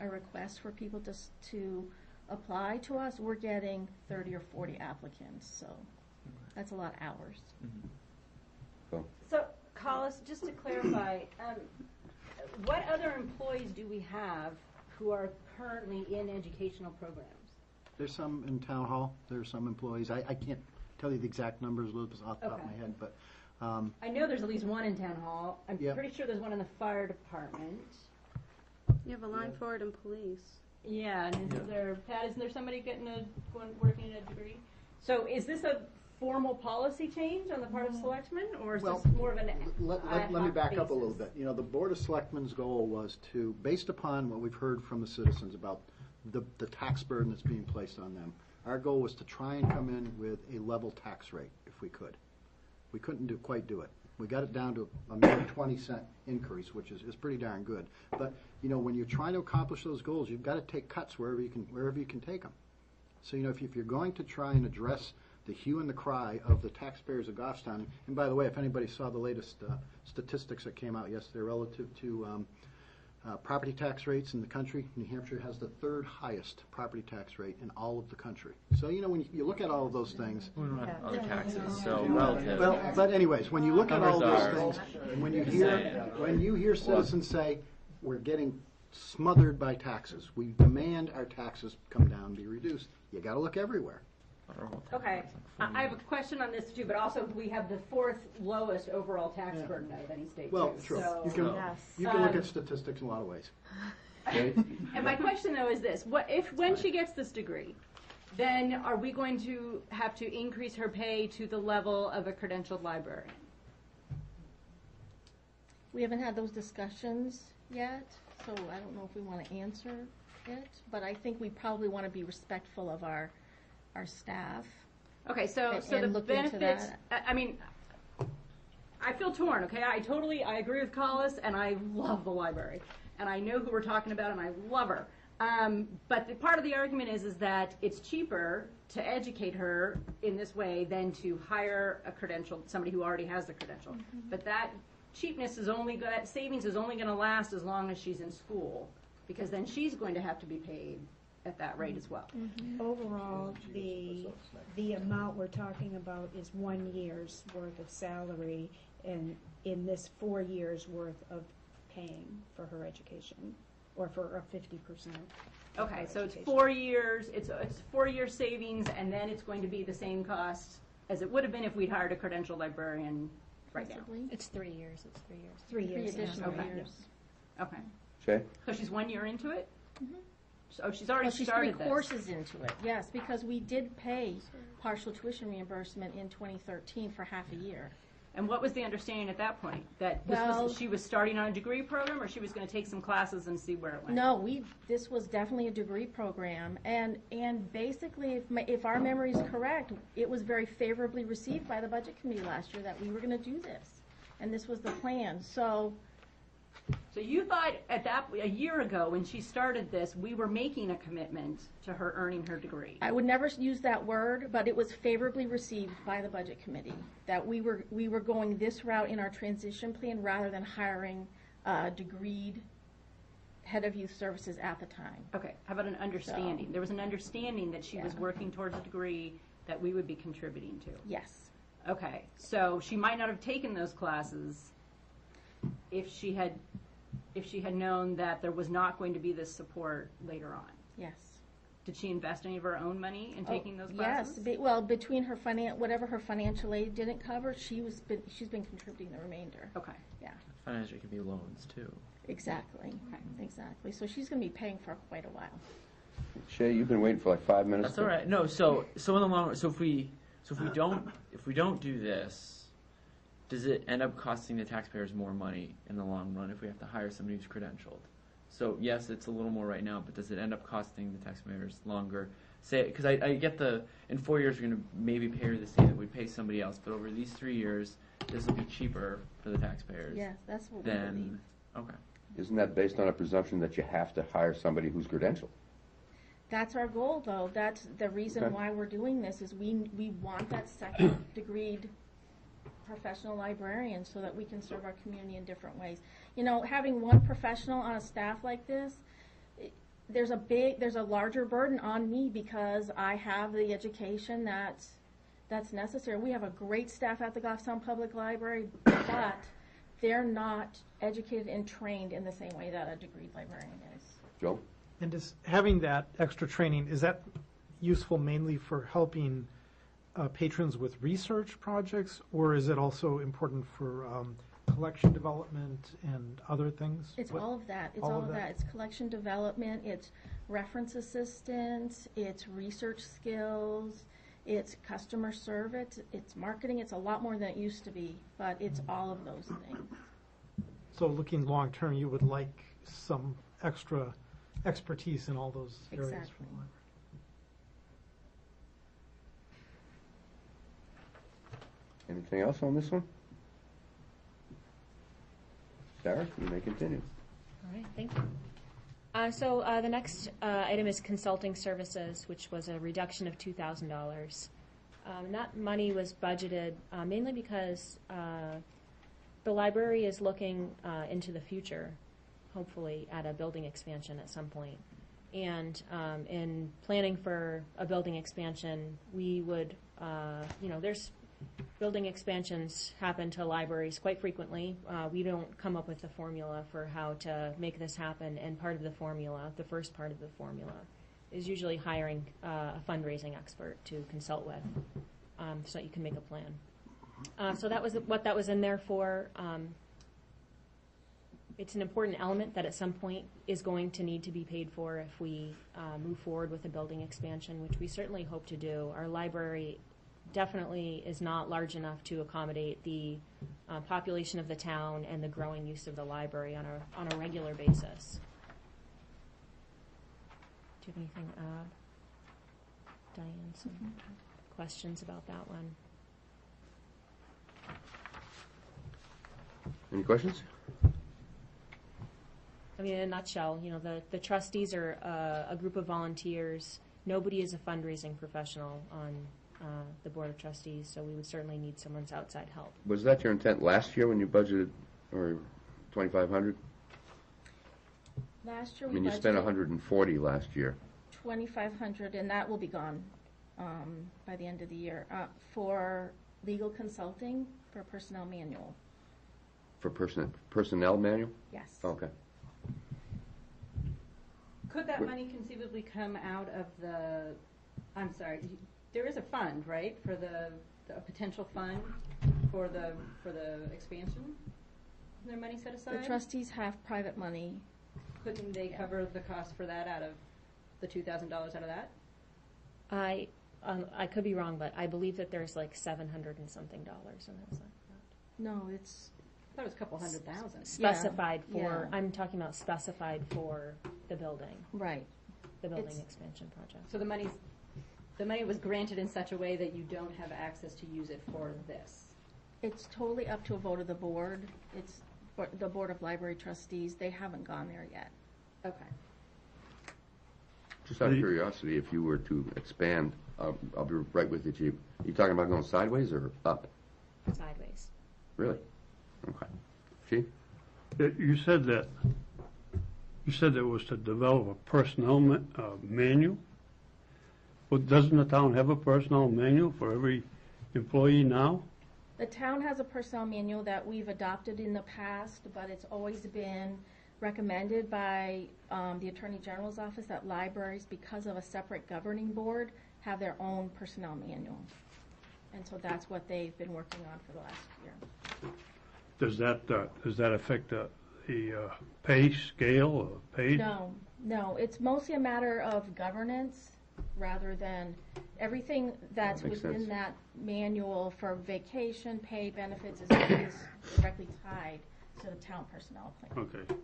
a request for people to, s- to apply to us, we're getting thirty or forty applicants, so mm-hmm. that's a lot of hours. Mm-hmm. So, Collis, just to clarify, um, what other employees do we have who are currently in educational programs? There's some in town hall, there's some employees, I, I can't tell you the exact numbers, Elizabeth, off the top of my Okay. head, but, um, I know there's at least one in town hall. I'm Yep. pretty sure there's one in the fire department. You have a line forward in police. Yeah, and Yeah. is there, Pat, isn't there somebody getting a, going, working at a degree? So is this a formal policy change on the part of mm. selectmen, or is Well, this more of an Let, ad let, let me hoc back up a basis? little bit. You know, the Board of Selectmen's goal was to, based upon what we've heard from the citizens about the, the tax burden that's being placed on them, our goal was to try and come in with a level tax rate, if we could. We couldn't do, quite do it. We got it down to a mere twenty cent increase, which is, is pretty darn good. But, you know, when you're trying to accomplish those goals, you've got to take cuts wherever you can, wherever you can take them. So, you know, if, you- if you're going to try and address the hue and the cry of the taxpayers of Goffstown, and by the way, if anybody saw the latest uh, statistics that came out yesterday relative to um, uh, property tax rates in the country, New Hampshire has the third highest property tax rate in all of the country. So, you know, when you- you look at all of those things, We other taxes, so relative. well, but anyways, when you look at all those things, and when you hear, when you hear citizens say, we're getting smothered by taxes, we demand our taxes come down, be reduced, you gotta look everywhere. Okay, I I have a question on this too, but also we have the fourth lowest overall tax burden out of any state. Well, too, true, so- you can, Yes. you can look Um, at statistics in a lot of ways. And my question though is this, what, if, when she gets this degree, then are we going to have to increase her pay to the level of a credentialed librarian? We haven't had those discussions yet, so I don't know if we want to answer it, but I think we probably want to be respectful of our, our staff. Okay, so, so the and look into benefits. I, I mean, I feel torn, okay? I totally, I agree with Collis, and I love the library. And I know who we're talking about, and I love her. Um, but the part of the argument is, is that it's cheaper to educate her in this way than to hire a credential, somebody who already has the credential. Mm-hmm. But that cheapness is only, go- that savings is only gonna last as long as she's in school, because then she's going to have to be paid at that rate as well. Mm-hmm. Overall, the, the amount we're talking about is one year's worth of salary and in this four years' worth of paying for her education, or for a fifty percent. Okay, so it's four years, it's, it's four-year savings, and then it's going to be the same cost as it would have been if we'd hired a credential librarian right now. Possibly. It's three years, it's three years. Three Three years. additional Okay. years. Okay, Shay? so she's one year into it? Mm-hmm. So she's already Well, she's three started this? courses into it, yes, because we did pay partial tuition reimbursement in 2013 for half a year. And what was the understanding at that point? That this Well- was, she was starting on a degree program, or she was gonna take some classes and see where it went? No, we, this was definitely a degree program, and, and basically, if, my- if our memory is correct, it was very favorably received by the budget committee last year that we were gonna do this, and this was the plan, so, So you thought at that, a year ago, when she started this, we were making a commitment to her earning her degree? I would never use that word, but it was favorably received by the budget committee, that we were, we were going this route in our transition plan rather than hiring a degreed head of youth services at the time. Okay, how about an understanding? There was an understanding that she was working towards a degree that we would be contributing to. Yes. Okay, so she might not have taken those classes if she had, if she had known that there was not going to be this support later on. Yes. Did she invest any of her own money in Oh, taking those Yes, classes? be- well, between her finan, whatever her financial aid didn't cover, she was, been- she's been contributing the remainder. Okay. Yeah, Financially, it could be loans too. exactly, exactly. So she's gonna be paying for quite a while. Shay, you've been waiting for like five minutes. That's all right. No, so so in the long run, so if we so if we don't if we don't do this, does it end up costing the taxpayers more money in the long run if we have to hire somebody who's credentialed? So yes, it's a little more right now, but does it end up costing the taxpayers longer? Say, because I, I get the in four years we're going to maybe pay her the same that we pay somebody else, but over these three years, this will be cheaper for the taxpayers. Yes, that's what we believe. Then okay. Isn't that based on a presumption that you have to hire somebody who's credentialed? That's our goal, though. That's the reason Okay. why we're doing this, is we, we want that second degreed professional librarian so that we can serve our community in different ways. You know, having one professional on a staff like this, it- there's a big, there's a larger burden on me because I have the education that's, that's necessary. We have a great staff at the Goffstown Public Library, but they're not educated and trained in the same way that a degreed librarian is. Joe? And is having that extra training, is that useful mainly for helping uh, patrons with research projects, or is it also important for um, collection development and other things? It's What- all of that. It's all of that? It's collection development, it's reference assistance, it's research skills, it's customer service, it's marketing, it's a lot more than it used to be, but it's all of those things. So looking long-term, you would like some extra expertise in all those areas. from Exactly. library. Anything else on this one? Sarah, you may continue. All right, thank you. Uh, So uh, the next uh, item is consulting services, which was a reduction of $2,000. Um, That money was budgeted uh, mainly because uh, the library is looking uh, into the future, hopefully at a building expansion at some point. And um, in planning for a building expansion, we would, you know, there's building expansions happen to libraries quite frequently. Uh, we don't come up with a formula for how to make this happen, and part of the formula, the first part of the formula, is usually hiring uh, a fundraising expert to consult with, um, so that you can make a plan. Uh, so that was what that was in there for. Um, it's an important element that at some point is going to need to be paid for if we uh, move forward with a building expansion, which we certainly hope to do. Our library definitely is not large enough to accommodate the uh, population of the town and the growing use of the library on a, on a regular basis. Do you have anything to add? Diane, some questions about that one? Any questions? I mean, in a nutshell, you know, the, the trustees are uh, a group of volunteers. Nobody is a fundraising professional on uh, the board of trustees, so we would certainly need someone's outside help. Was that your intent last year when you budgeted, or twenty-five hundred? Last year, I we mean, you spent budgeted hundred and forty last year. 2,500, and that will be gone um, by the end of the year, uh, for legal consulting for personnel manual. For person, personnel manual? Yes. Okay. Could that money conceivably come out of the, I'm sorry, you- there is a fund, right, for the, a potential fund for the, for the expansion? Isn't there money set aside? The trustees have private money. Couldn't they cover the cost for that out of, the two thousand dollars out of that? I, um, I could be wrong, but I believe that there's like seven hundred and something dollars in that. No, it's, I thought it was a couple hundred thousand. Specified for, yeah. I'm talking about specified for the building, right. the building It's- expansion project. So the money's, the money was granted in such a way that you don't have access to use it for this? It's totally up to a vote of the board. It's for the Board of Library Trustees. They haven't gone there yet. Okay. Just out of curiosity, if you were to expand, I'll, I'll be right with you, Chief. Are You talking about going sideways or up? Sideways. Really? Okay. Chief? Uh, You said that, you said that it was to develop a personnel ma- uh, manual? Well, doesn't the town have a personnel manual for every employee now? The town has a personnel manual that we've adopted in the past, but it's always been recommended by um, the Attorney General's office that libraries, because of a separate governing board, have their own personnel manual. And so that's what they've been working on for the last year. Does that, uh, does that affect the, the uh, pay scale or pay? No, no, it's mostly a matter of governance rather than, everything that's That makes within sense. that manual for vacation, pay, benefits is always directly tied to the town personnel plan. Okay.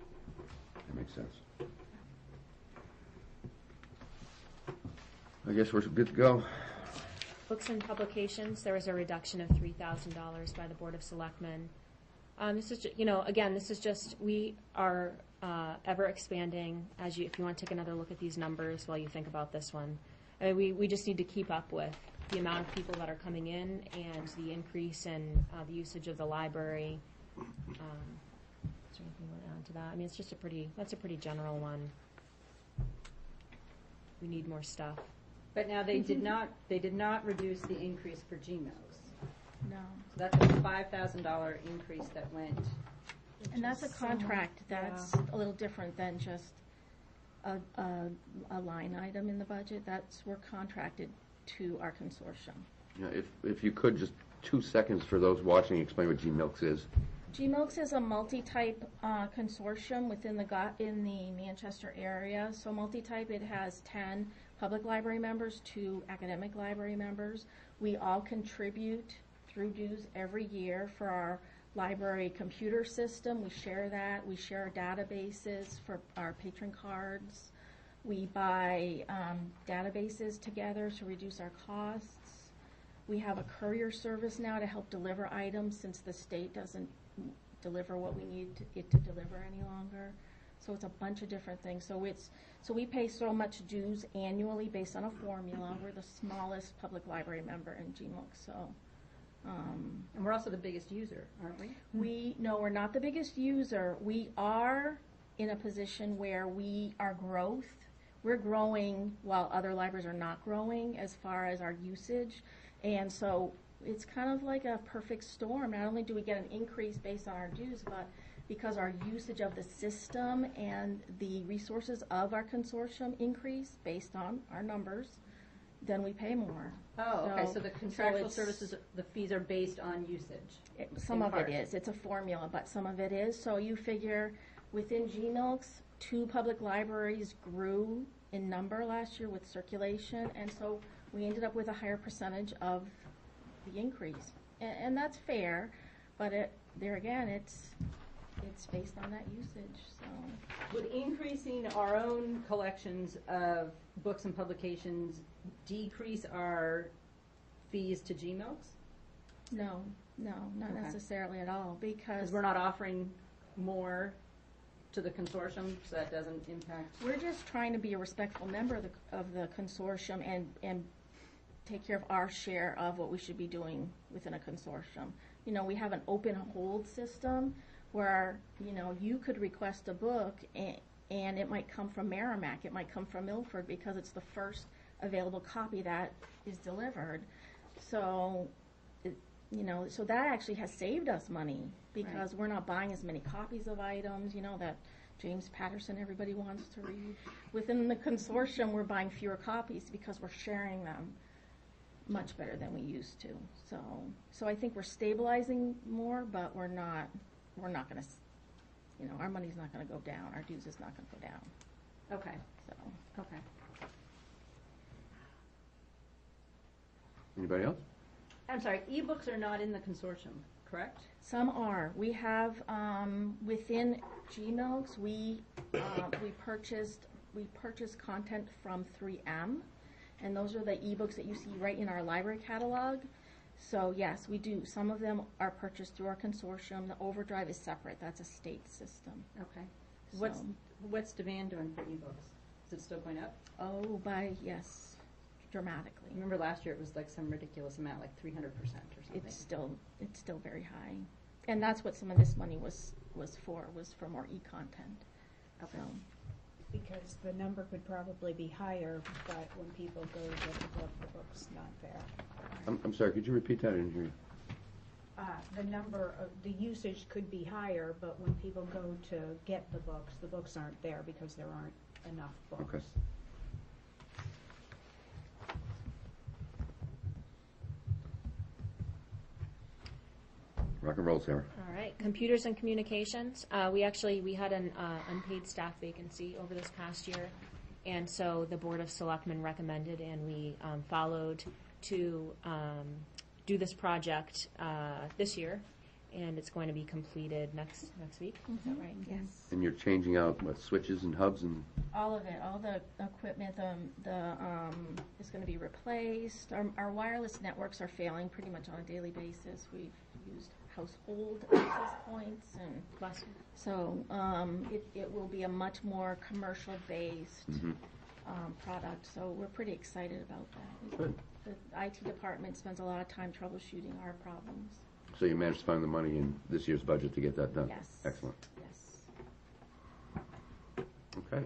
That makes sense. I guess we're good to go. Books and publications, there was a reduction of three thousand dollars by the Board of Selectmen. Um, this is, ju- you know, again, this is just, we are, uh, ever expanding, as you, if you want to take another look at these numbers while you think about this one. I mean, we, we just need to keep up with the amount of people that are coming in and the increase in, uh, the usage of the library. Um, Is there anything you want to add to that? I mean, it's just a pretty, that's a pretty general one. We need more stuff. But now they did not, they did not reduce the increase for GMILCS. No. So that's a five thousand dollar increase that went. And that's a Which is somewhat- contract, that's a little different than just a, a, a line item in the budget. That's, we're contracted to our consortium. Yeah, if, if you could, just two seconds for those watching, explain what GMILCS is. GMILCS is a multi-type uh, consortium within the, go- in the Manchester area. So multi-type, it has 10 public library members, two academic library members. We all contribute through dues every year for our library computer system. We share that. We share databases for our patron cards. We buy um, databases together to reduce our costs. We have a courier service now to help deliver items since the state doesn't deliver what we need to- it to deliver any longer. So it's a bunch of different things. So it's, so we pay so much dues annually based on a formula. We're the smallest public library member in GMILCS, so. Um, And we're also the biggest user, aren't we? we, no, we're not the biggest user. We are in a position where we, our growth, we're growing while other libraries are not growing as far as our usage. And so it's kind of like a perfect storm. Not only do we get an increase based on our dues, but because our usage of the system and the resources of our consortium increase based on our numbers, then we pay more. Oh, okay, so the contractual it's- services, the fees are based on usage. it- Some in of it part. is, it's a formula, but some of it is. So you figure within GMILCS, two public libraries grew in number last year with circulation, and so we ended up with a higher percentage of the increase. And, and that's fair, but it, there again, it's, it's based on that usage, so. Would increasing our own collections of books and publications decrease our fees to GMILCS? No, no, not Okay. necessarily at all, because. Because we're not offering more to the consortium, so that doesn't impact. We're just trying to be a respectful member of the, of the consortium and, and take care of our share of what we should be doing within a consortium. You know, we have an open hold system where, you know, you could request a book and, and it might come from Merrimack, it might come from Milford because it's the first available copy that is delivered. So, it, you know, so that actually has saved us money because we're not buying as many copies of items, you know, that James Patterson everybody wants to read. Within the consortium, we're buying fewer copies because we're sharing them much better than we used to. So, so I think we're stabilizing more, but we're not, we're not gonna, s- you know, our money's not gonna go down, our dues is not gonna go down, Okay, so. okay. Anybody else? I'm sorry, ebooks are not in the consortium, correct? Some are. We have, um, within GMILCS, we, uh, we purchased, we purchased content from 3M, and those are the ebooks that you see right in our library catalog. So yes, we do. Some of them are purchased through our consortium. The Overdrive is separate. That's a state system. Okay. What's, So- what's demand doing for ebooks? Is it still going up? Oh, by, yes, dramatically. Remember last year it was like some ridiculous amount, like three hundred percent or something. It's still, it's still very high. And that's what some of this money was, was for, was for more e-content. Okay. So, Because the number could probably be higher, but when people go to get the book, the book's not there. I'm, I'm sorry, could you repeat that? I didn't hear you. Uh, the number of, the usage could be higher, but when people go to get the books, the books aren't there because there aren't enough books. Okay. Rock and roll, Sarah. All right, computers and communications. Uh, we actually, we had an uh, unpaid staff vacancy over this past year. And so the Board of Selectmen recommended and we um, followed to um, do this project uh, this year. And it's going to be completed next, next week, is that right? yes. And you're changing out, what, switches and hubs and, All of it, all the equipment, the, the, um, is gonna be replaced. Our, our wireless networks are failing pretty much on a daily basis. We've used household access points and, Bless you. so, um, it, it will be a much more commercial-based, Mhm. um, product, so we're pretty excited about that. Good. The IT department spends a lot of time troubleshooting our problems. so you managed to find the money in this year's budget to get that done? Yes. Excellent. Yes. Okay.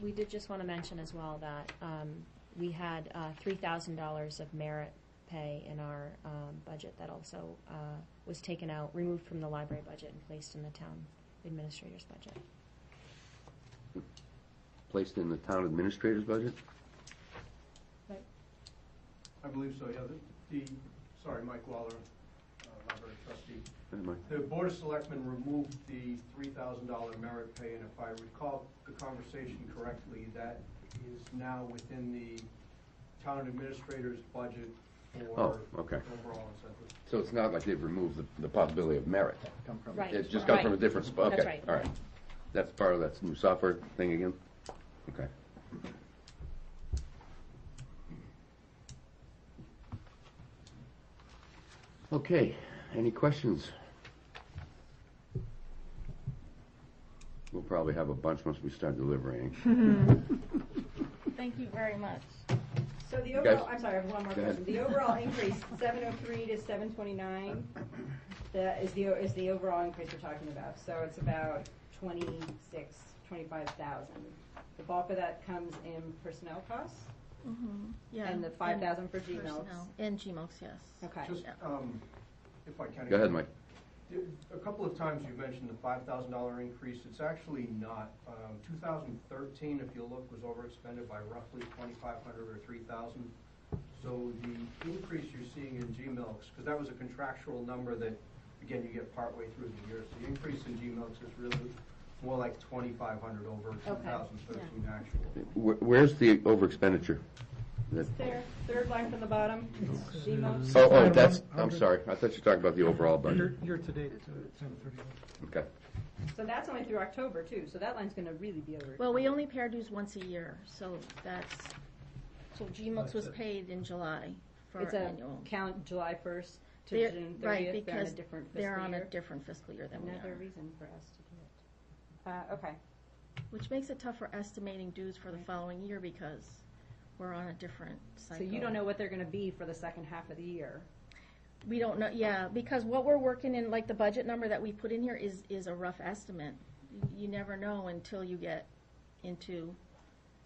We did just want to mention as well that um, we had uh, $3,000 of merit pay in our um, budget that also uh, was taken out, removed from the library budget and placed in the town administrator's budget. Placed in the town administrator's budget? I believe so, yeah. The, the, sorry, Mike Waller, uh, library trustee. Never mind. The Board of Selectmen removed the three thousand dollar merit pay, and if I recall the conversation correctly, that is now within the town administrator's budget Oh, for Oh, okay. overall incentive. So it's not like they've removed the, the possibility of merit? Right. It's just come from a Right. different spot? That's Okay, right. all right. That's part of that new software thing again? Okay. Okay, any questions? We'll probably have a bunch once we start delivering. Thank you very much. So the overall, I'm sorry, I have one more Go ahead. question. The overall increase, seven oh three to seven twenty-nine, that is the, is the overall increase we're talking about. So it's about twenty-six, twenty-five thousand. The bulk of that comes in personnel costs? Mhm. Yeah. And the 5,000 for GMILCS? personnel. And GMILCS, yes. Okay. Just, um, if I can. Go ahead, Mike. A couple of times you mentioned the five thousand dollar increase. It's actually not. Um, two thousand thirteen, if you look, was overexpended by roughly twenty-five hundred or three thousand. So the increase you're seeing in GMILCS, because that was a contractual number that, again, you get partway through the year. So the increase in GMILCS is really more like twenty-five hundred over two thousand thirteen actual. Wh- Where's the overexpenditure? That- There, third line from the bottom, GMILCS. Oh, oh, that's, I'm sorry, I thought you were talking about the overall budget. Year, year to date, uh, ten thirty. Okay. So that's only through October too, so that line's gonna really be over. Well, we only pay our dues once a year, so that's, so GMILCS was paid in July for It's a annual. count July first to They're- June Right, thirtieth, they're on a because different fiscal year. they're on a different fiscal year than we Another are. reason for us to do it. Uh, okay. Which makes it tough for estimating dues for the following year because we're on a different So cycle. you don't know what they're gonna be for the second half of the year. We don't know, yeah, because what we're working in, like the budget number that we put in here is, is a rough estimate. You never know until you get into,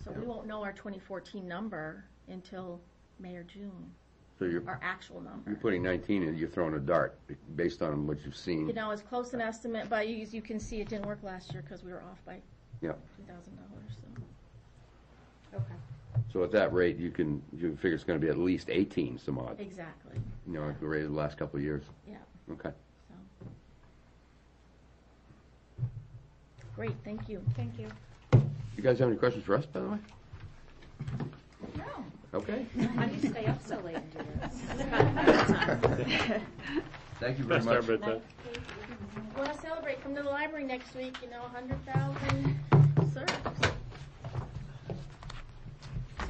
so we won't know our twenty fourteen number until May or June, So you're, our actual number. you're putting 19 and you're throwing a dart based on what you've seen. You know, it's close an estimate, but you, you can see it didn't work last year because we were off by Yeah. two thousand dollars, so. Okay. So at that rate, you can, you can figure it's gonna be at least 18 some odd, Exactly, you know, like the rate of the last couple of years. yeah, Okay. so. Great, thank you. Thank you. You guys have any questions for us, by the way? No. Okay. How do you stay up so late and do this? Thank you very That's our much. bedtime. Want to celebrate, come to the library next week, you know, a hundred thousand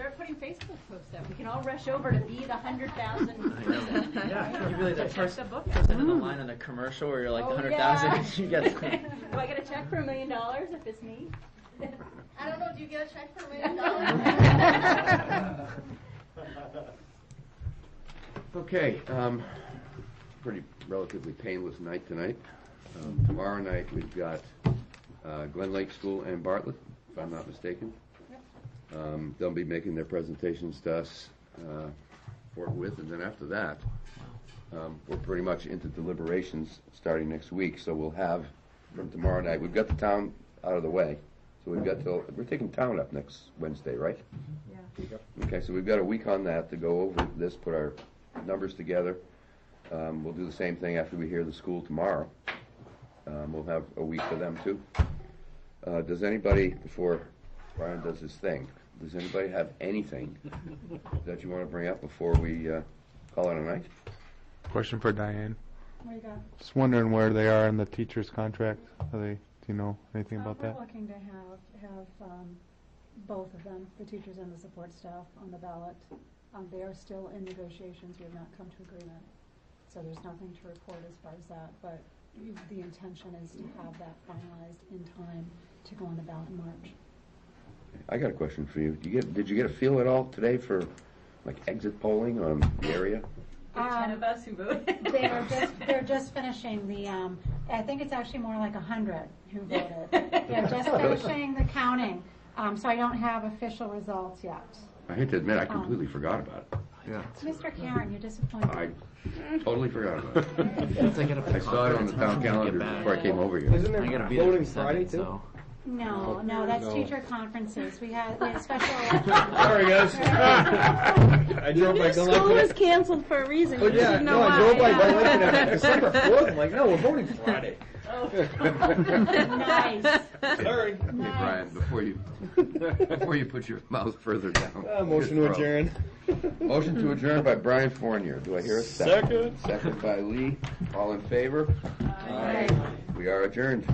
Start putting Facebook posts up. We can all rush over to be the hundred thousand person. Yeah, you really the Check first the book person out. in the line on a commercial where you're like Oh, hundred yeah. thousand, you get Do I get a check for a million dollars if it's me? I don't know, do you get a check for a million dollars? Okay, um, pretty relatively painless night tonight. Um, Tomorrow night, we've got uh, Glen Lake School and Bartlett, if I'm not mistaken. Um, They'll be making their presentations to us uh, forthwith, and then after that, um, we're pretty much into deliberations starting next week, so we'll have from tomorrow night, we've got the town out of the way, so we've got till, we're taking town up next Wednesday, right? Yeah. Okay, so we've got a week on that to go over this, put our numbers together. Um, we'll do the same thing after we hear the school tomorrow. Um, we'll have a week for them too. Uh, does anybody, before Brian does his thing, does anybody have anything that you want to bring up before we, uh, call it a night? Question for Diane. What do you got? Just wondering where they are in the teacher's contract. Are they, do you know anything Uh, about that? We're looking to have, have um, both of them, the teachers and the support staff, on the ballot. Um, They are still in negotiations, we have not come to agreement, so there's nothing to report as far as that, but the intention is to have that finalized in time to go on the ballot in March. I got a question for you. Did you get, did you get a feel at all today for, like, exit polling on the area? The ten of us who voted. They're just, they're just finishing the, um, I think it's actually more like a hundred who voted. They're just finishing the counting, um, so I don't have official results yet. I hate to admit, I completely forgot about it. Yeah. Mr. Karen, you're disappointed. I totally forgot about it. I get up to I saw it on the town calendar before I came over here. Isn't there I gotta be there voting for Friday seven, too? so. No, no, that's No. teacher conferences. We had, we had special. Sorry, guys. I drove by Glen Lake School was today. canceled for a reason. Oh, You yeah, didn't know no, I drove by yeah. Glen Lake today. December fourth, I'm like, no, we're voting Friday. Nice. Sorry. Hey, Brian, before you, before you put your mouth further down. Uh, motion to your throat. adjourn. Motion to adjourn by Brian Fournier. Do I hear a second? Second by Lee. All in favor? Aye. We are adjourned.